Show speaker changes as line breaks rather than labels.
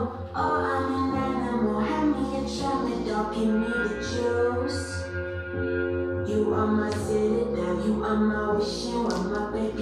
Oh, I'm an animal. Hand me a You are my city, now you are my wishing, you are my baby.